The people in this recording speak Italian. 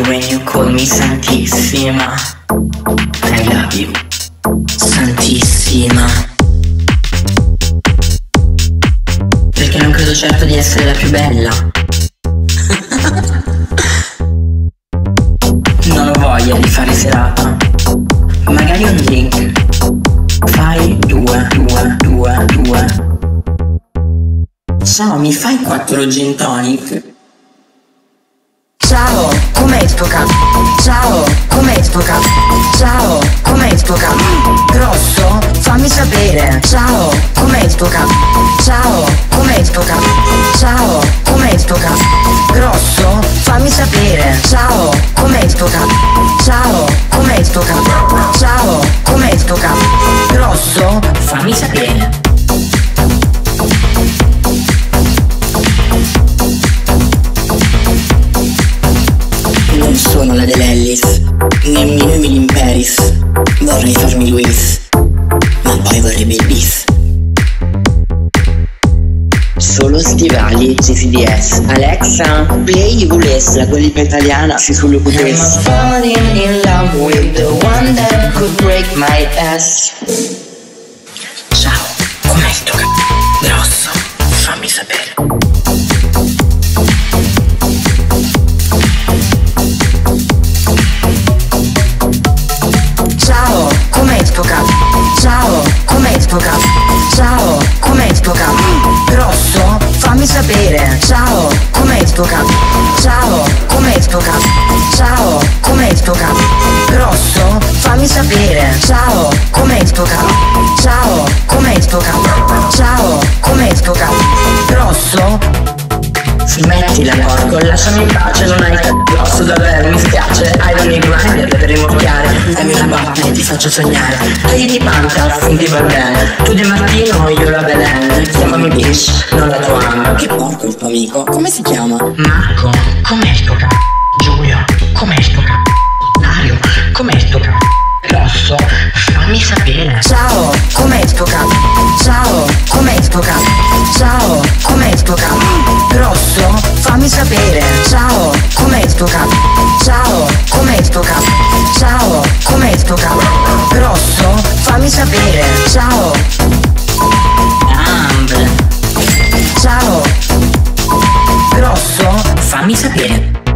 Chiamami Santissima. I love you. Santissima. Perché non credo certo di essere la più bella. non ho voglia di fare serata. Magari un drink. Fai due, due, due, due. Ciao, mi fai quattro gin tonic? Ciao, cazzo? Ciao, com'è sto cazzo? Ciao, com'è sto cazzo? Grosso, fammi sapere. Ciao, com'è sto cazzo? Ciao, com'è sto cazzo? Ciao, com'è sto cazzo? Grosso, fammi sapere. Ciao, com'è sto cazzo? Ciao, com'è sto cazzo? Ciao, com'è sto cazzo? Grosso, Fammi sapere. Non sono la dell'Ellis, nemmeno Emily in Paris. Vorrei farmi Luis, ma poi vorrei Bis. Solo stivali CCDS Alexa, play Ules, la qualità italiana si sullo I'm falling in love with the one that could break my ass cazzo? Ciao, com'è sto cazzo? Ciao, com'è sto cazzo? Grosso, fammi sapere. Ciao, com'è sto cazzo? Ciao, com'è sto cazzo? Ciao, com'è sto cazzo? Grosso, Smettila porco, lasciami in pace, non hai grosso davvero, mi spiace I don't need grinder per rimorchiare Dammi una botta e ti faccio sognare Tagli di pancia, finti va bene Tu di mattino, io la Belen Chiamami bitch, non la il tuo amico, come si chiama? Marco, com'è sto c***o? Giulio, com'è sto c***o? Dario, com'è sto c***o? Grosso, fammi sapere ciao, com'è sto cazzo? Ciao, com'è sto cazzo? Ciao, com'è sto cazzo? Grosso, fammi sapere. Ciao, com'è sto cazzo? Ciao, com'è sto cazzo? Ciao, com'è sto cazzo? Grosso, fammi sapere. Ciao, Yeah.